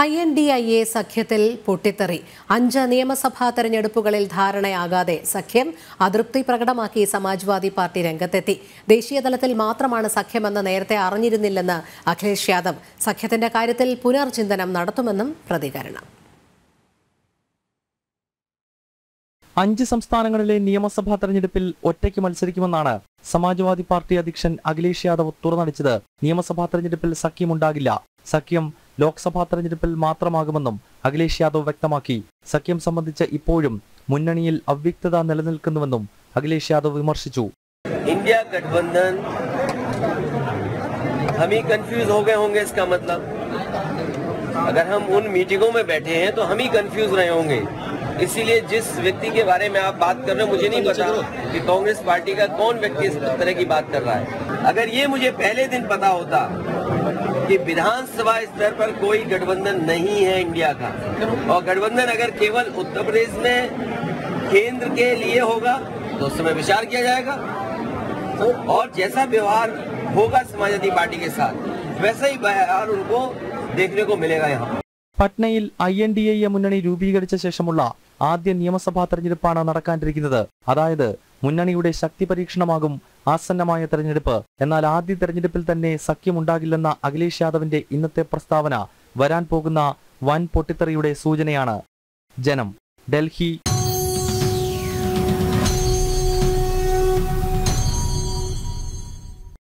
I N D I A സഖ്യത്തിൽ പൊട്ടിത്തെറി. അഞ്ച് നിയമസഭാ തെരഞ്ഞെടുപ്പുകളിൽ ധാരണയാകാതെ സഖ്യം അതൃപ്തി പ്രകടമാക്കി സമാജ്വാദി പാർട്ടി രംഗത്തെത്തി. ദേശീയതലത്തിൽ മാത്രമാണ് സഖ്യമെന്ന് നേരത്തെ അറിഞ്ഞിരുന്നില്ലെന്ന് അഖിലേഷ് യാദവ്. സഖ്യത്തിന്റെ കാര്യത്തിൽ പുനർചിന്തനം നടത്തുമെന്നും പ്രതികരണം. അഞ്ച് സംസ്ഥാനങ്ങളിലെ നിയമസഭാ തെരഞ്ഞെടുപ്പിൽ ഒറ്റയ്ക്ക് മത്സരിക്കുമെന്നാണ് സമാജ്വാദി പാർട്ടി അധ്യക്ഷൻ അഖിലേഷ് യാദവ് തുറന്നടിച്ചത്. നിയമസഭാ തെരഞ്ഞെടുപ്പിൽ സഖ്യമുണ്ടാകില്ല. സഖ്യം ലോക്സഭാ തെരഞ്ഞെടുപ്പിൽ മാത്രമാകുമെന്നും അഖിലേഷ് യാദവ് വ്യക്തമാക്കി സഖ്യം സംബന്ധിച്ച് ഇപ്പോഴും മുന്നണിയിൽ അവ്യക്തത നിലനിൽക്കുന്നുവെന്നും അഖിലേഷ് യാദവ് വിമർശിച്ചു इंडिया गठबंधन हम ही कंफ्यूज हो गए होंगे इसका मतलब अगर हम उन मीटिंगों में बैठे हैं तो हम ही कंफ्यूज रहे होंगे इसीलिए जिस व्यक्ति के बारे में आप बात कर रहे हैं मुझे नहीं पता कि कांग्रेस पार्टी का कौन व्यक्ति इस तरह की बात कर रहा है अगर ये मुझे पहले दिन पता होता कि विधानसभा स्तर पर कोई गठबंधन नहीं है इंडिया का और गठबंधन अगर केवल उत्तर प्रदेश में केंद्र के लिए होगा तो उस समय विचार किया जाएगा और जैसा व्यवहार होगा समाजवादी पार्टी के साथ वैसा ही व्यवहार उनको देखने को मिलेगा यहाँ पर പട്നയിൽ ഐ എൻ ഡി എ മുന്നണി രൂപീകരിച്ച ശേഷമുള്ള ആദ്യ നിയമസഭാ തെരഞ്ഞെടുപ്പാണ് നടക്കാനിരിക്കുന്നത് അതായത് മുന്നണിയുടെ ശക്തി പരീക്ഷണമാകും ആസന്നമായ തെരഞ്ഞെടുപ്പ്. എന്നാൽ ആദ്യ തെരഞ്ഞെടുപ്പിൽ തന്നെ സഖ്യമുണ്ടാകില്ലെന്ന അഖിലേഷ് യാദവിന്റെ ഇന്നത്തെ പ്രസ്താവന വരാൻ പോകുന്ന വൻ പൊട്ടിത്തെറിയുടെ സൂചനയാണ് ജനം. ഡൽഹി